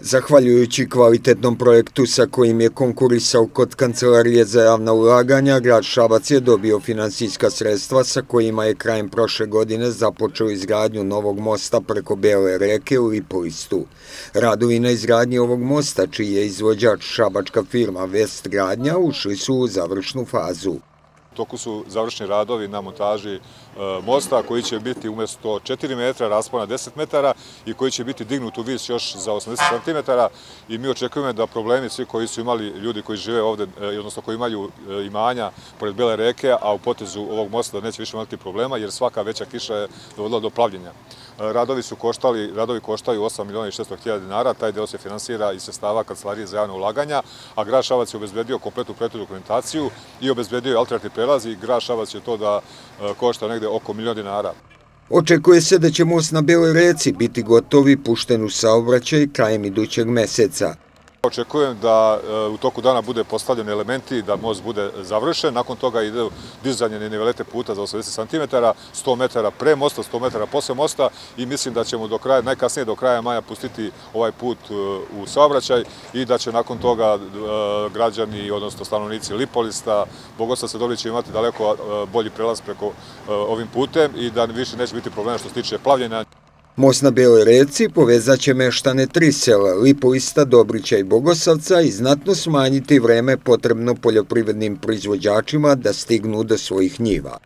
Zahvaljujući kvalitetnom projektu sa kojim je konkurisao kod Kancelarije za javna ulaganja, grad Šabac je dobio finansijska sredstva sa kojima je krajem prošle godine započeo izgradnju novog mosta preko Bele reke u Lipolistu. Radovi na izgradnji ovog mosta, čiji je izvođač šabačka firma Vest Gradnja, ušli su u završnu fazu toku su završni radovi na montaži e, mosta koji će biti umjesto 4 metra raspona 10 metara i koji će biti dignut u vis još za 80 cm i mi očekujemo da problemi svi koji su imali ljudi koji žive ovde, e, odnosno koji imaju e, imanja pored Bele reke, a u potezu ovog mosta neće više imati problema jer svaka veća kiša je dovodila do plavljenja. Radovi su koštali, radovi koštaju 8 miliona i 600 hiljada dinara, taj deo se finansira iz sestava kancelarije za javne ulaganja, a grad Šavac je obezbedio kompletnu pretu dokumentaciju i obezbedio alternativni prelazi i grad će to da e, košta negde oko milion dinara. Očekuje se da će most na Beloj reci biti gotovi pušten u saobraćaj krajem idućeg meseca. Očekujem da e, u toku dana bude postavljeni elementi, da most bude završen. Nakon toga ide dizanje nivelete puta za 80 cm, 100 metara pre mosta, 100 metara posle mosta i mislim da ćemo do kraja, najkasnije do kraja maja pustiti ovaj put e, u saobraćaj i da će nakon toga e, građani, odnosno stanovnici Lipolista, Bogosta se će imati daleko bolji prelaz preko ovim putem i da više neće biti problema što se tiče plavljenja. Most na Beloj reci povezat će meštane tri sela, Lipovista, Dobrića i Bogosavca i znatno smanjiti vreme potrebno poljoprivrednim proizvođačima da stignu do svojih njiva.